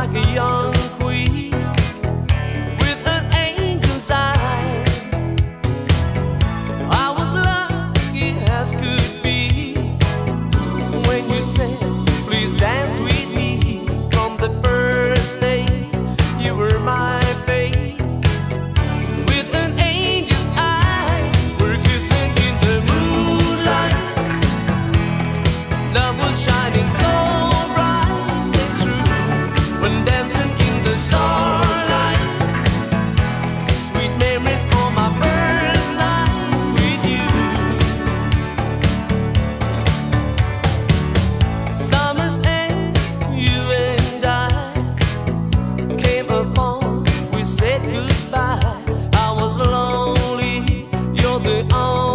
like a young queen. Oh.